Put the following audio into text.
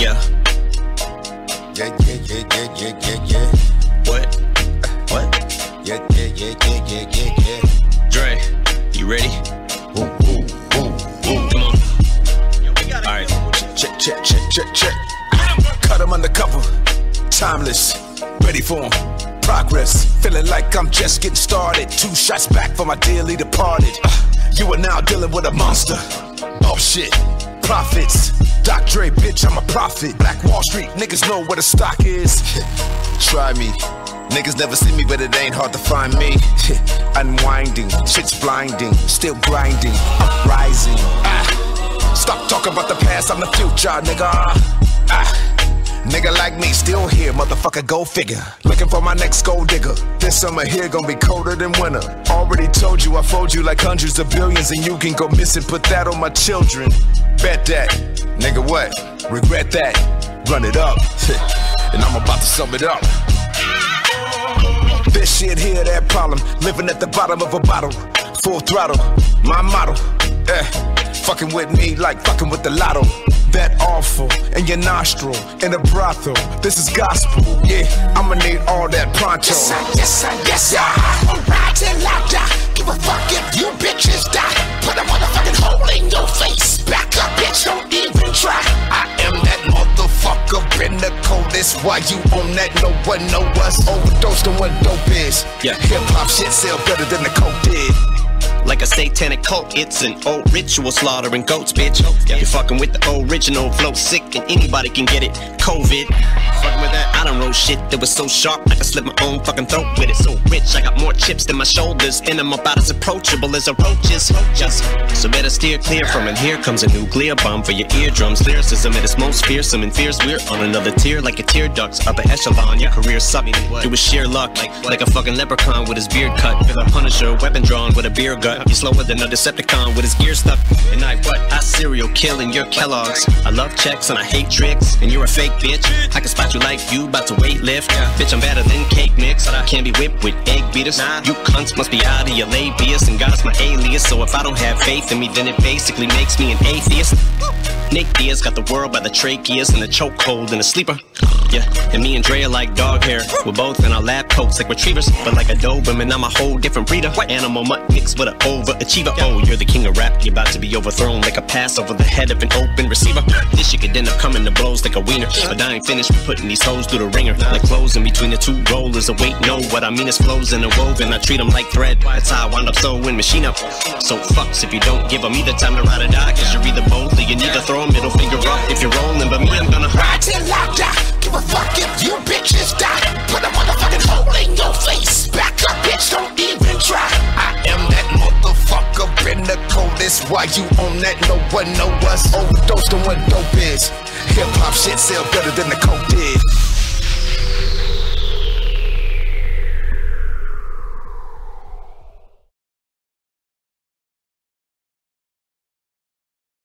Yeah. Yeah, yeah, yeah, yeah, yeah, yeah, yeah. What? What? Yeah, yeah, yeah, yeah, yeah, yeah, yeah. Dre, you ready? Ooh, ooh, ooh, ooh. Come on. Alright. Check, check, check, check, check. Cut him undercover. Timeless. Ready for him. Progress. Feeling like I'm just getting started. Two shots back for my dearly departed. Uh, you are now dealing with a monster. Oh shit. Profits. Doc Dre, bitch, I'm a prophet. Black Wall Street, niggas know where the stock is. Try me. Niggas never see me, but it ain't hard to find me. Unwinding, shit's blinding, still grinding, uprising. Ah. Stop talking about the past, I'm the future, nigga. Ah. Nigga like me, still here, motherfucker, go figure. Looking for my next gold digger. This summer here gonna be colder than winter. Already told you I fold you like hundreds of billions, and you can go missing, put that on my children. Bet that. Nigga, what? Regret that. Run it up. and I'm about to sum it up. This shit here, that problem. Living at the bottom of a bottle. Full throttle, my model. Eh, fucking with me like fucking with the lotto. That awful in your nostril, in a brothel. This is gospel, yeah. I'ma need all that pronto. Yes, I, yes, I, yes, I. I'm ride till I. Give a fuck if you bitches die. Put a motherfucking hole in your face. Back up, bitch, don't even try. I am that motherfucker in the coldest. Why you on that? No one know us. Overdosed on what dope is. Yeah. Hip hop shit sell better than the coke did. Like a satanic cult, it's an old ritual slaughtering goats, bitch. You're fucking with the original flow, sick, and anybody can get it. COVID. Fucking with that, I don't roll shit that was so sharp, I could slit my own fucking throat with it. So rich, I got more chips than my shoulders, and I'm about as approachable as a roach is. Just so better steer clear from it. Here comes a nuclear bomb for your eardrums. Lyricism at its most fearsome and fierce. We're on another tier, like a tear ducts, upper echelon. Your career sucked. It was sheer luck, like a fucking leprechaun with his beard cut. With a punisher, weapon drawn with a beer gut. You're slower than a Decepticon with his gear stuck. And I what? I serial killing your Kellogg's. I love checks and I hate tricks. And you're a fake bitch. I can spot you like you about to weight lift. Bitch, I'm better than cake mix. I can't be whipped with egg beaters. You cunts must be out of your labius. And God's my alias. So if I don't have faith in me, then it basically makes me an atheist. Nick Diaz got the world by the tracheas and the chokehold and a sleeper. Yeah, and me and Dre are like dog hair. We're both in our lab coats like retrievers, but like a Doberman, I'm a whole different breeder. Animal mutt mixed with an overachiever. Oh, you're the king of rap. You're about to be overthrown like a pass over the head of an open receiver. This shit could end up coming to blows like a wiener. But I ain't finished with putting these hoes through the ringer. Like clothes in between the two rollers. A wait, no, what I mean is flows in a woven. I treat them like thread. That's how I wind up sewing machine up. So fucks if you don't give them either time to ride or die. Cause you're either both or you need to throw middle finger up if you're rolling. But me, I'm gonna Ride till I die. Give a fuck if you bitches die. Put a motherfucking hole in your face. Back up, bitch, don't even try. I am that motherfucker in the coldest. Why you on that? No one know us. Overdosed on what dope is. Hip hop shit sell better than the coke did.